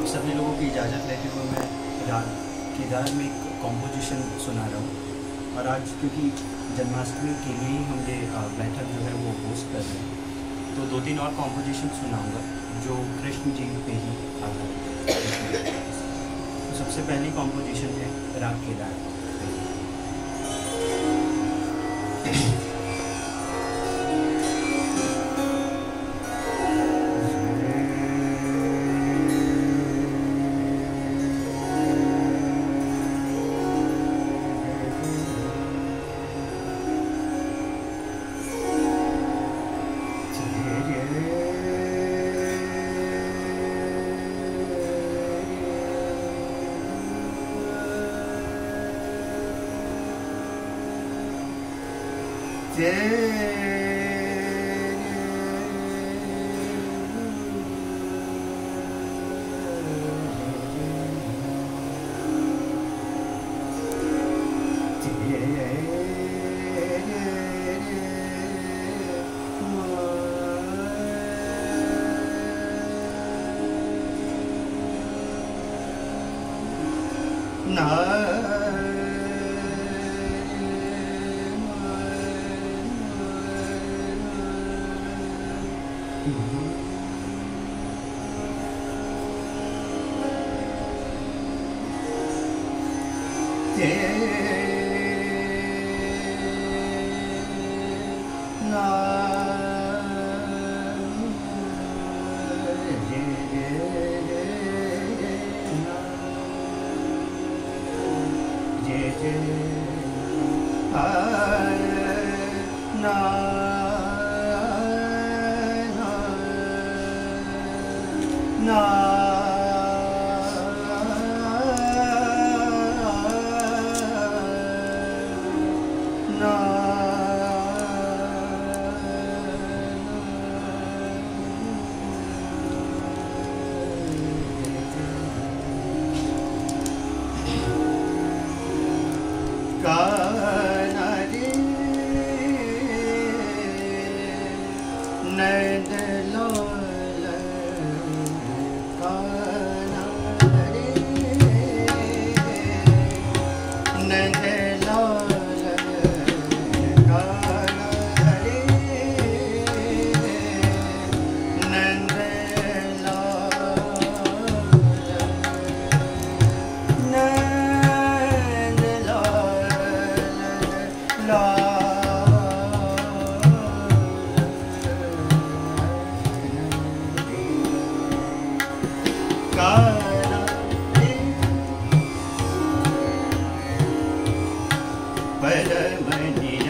आप सभी लोगों की इजाज़त लेते हुए मैं राग, केदार में एक कॉम्पोजिशन सुना रहा हूँ। और आज क्योंकि जन्माष्टमी के लिए ही हम ये बैठक जो है वो होस्ट कर रहे हैं तो दो तीन और कॉम्पोजिशन सुनाऊँगा, जो कृष्ण जी पे ही आधारित है। तो सबसे पहली कॉम्पोजिशन है राग, Kedar. day. No. Yeah. No. 没人问你。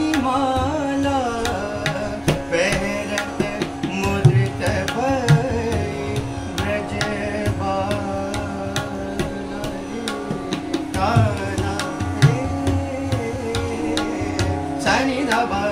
i Janina Bar.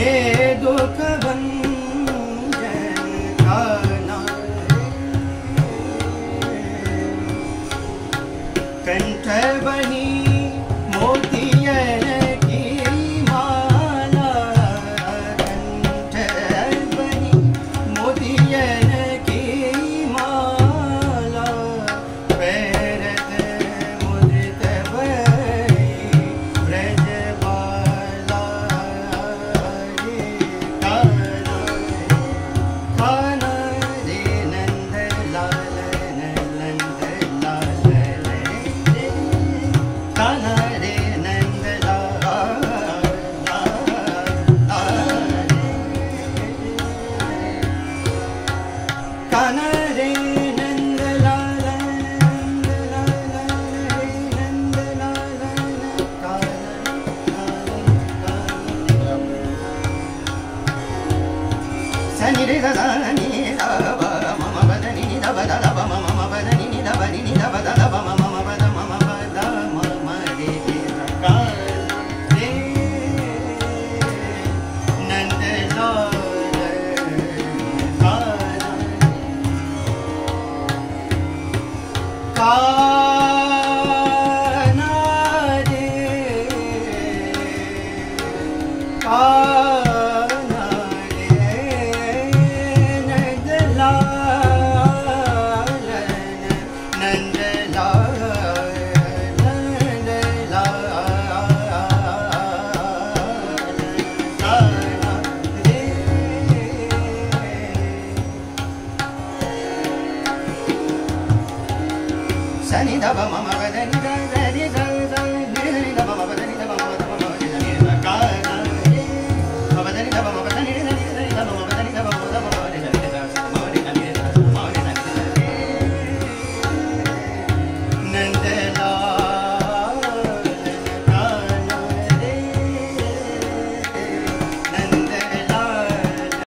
Amén.